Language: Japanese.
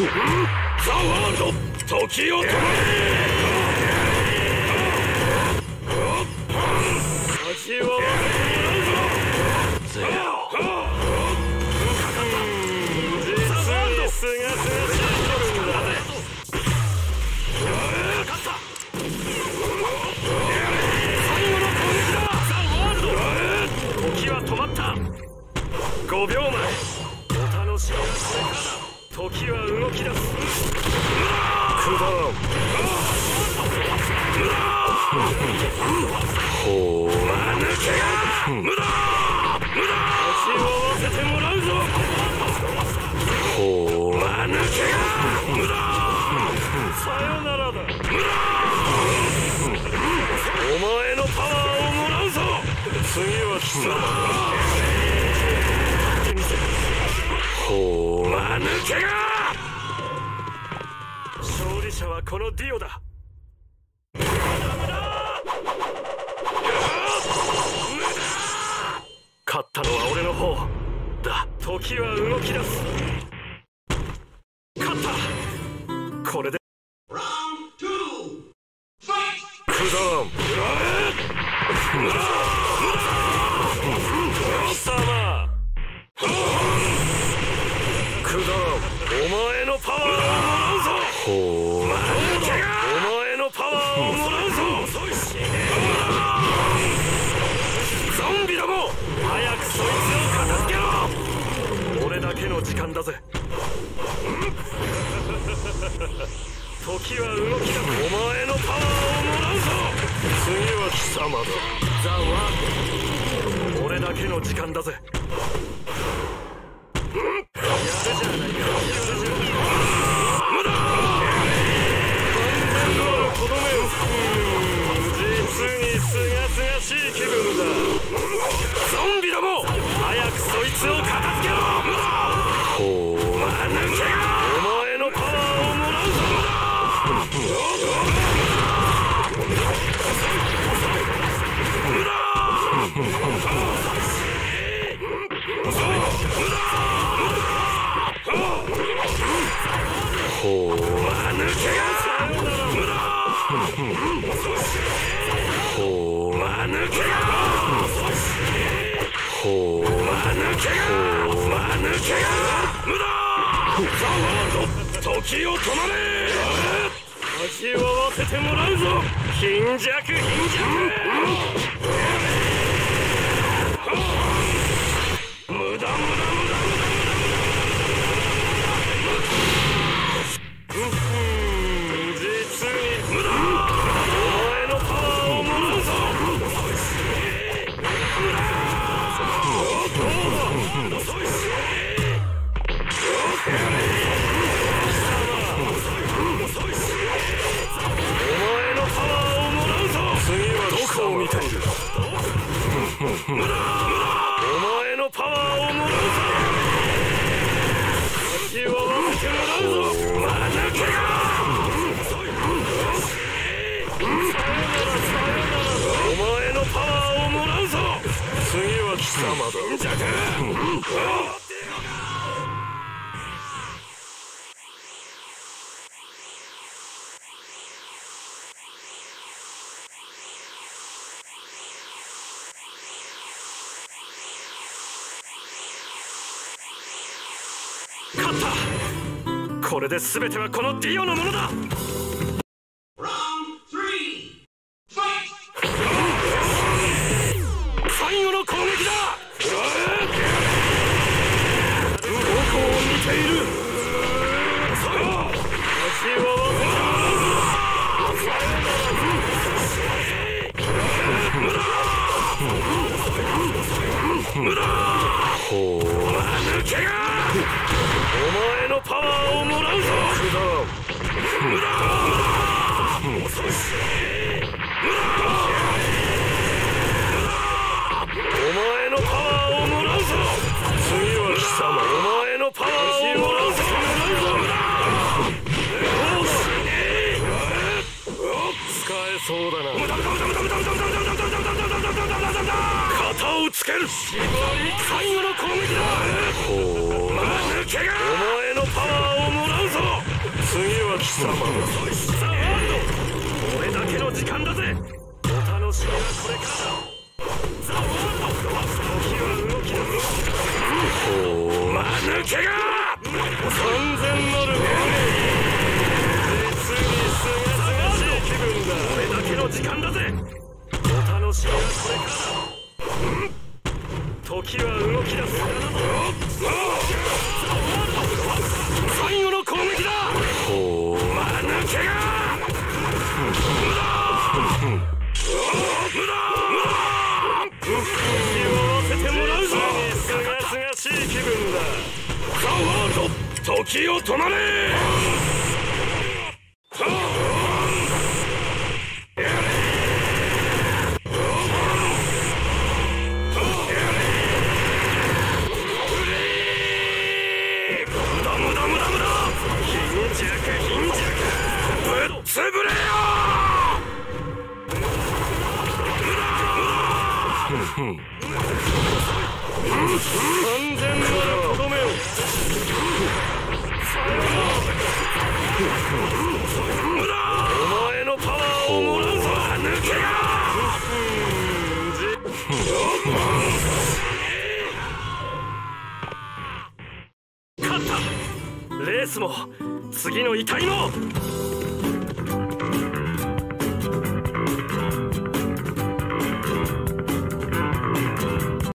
ザ・ワールド時を止め先は5時は動き出す。クダウンほうまぬけが無駄無駄足を合わせてもらうぞほうまぬけほう間抜けが者はこのディオだ。勝ったのは俺の方だ。時は動き出す。勝った。これでクだお前のパワーをもらうぞほうお前のパワーをもらうぞゾンビども早くそいつを片付けろ俺だけの時間だぜ時は動きだお前のパワーをもらうぞ次は貴様だザ・ワン俺だけの時間だぜ間抜けが無駄時を止まれ味を合わせてもらうぞ貧弱貧弱無駄無駄無駄無駄。これで全てはこのディオのものだ。最後の攻撃だ。どこを見ている足を合わせ無駄ほう抜けがお前のパワー前のパワーをもらうぞ次は貴様お前のパワーをもらうぞ。使えそうだな肩をつける最後の攻撃だお前のパワーをもらうぞ次は貴様抜けが完全なる実にすがすがしい気分だ俺だけの時間だぜ。お楽しみはこれからだ時は動き出す。からだぞ時を止まれ！潰れよ完全レースも次の遺体も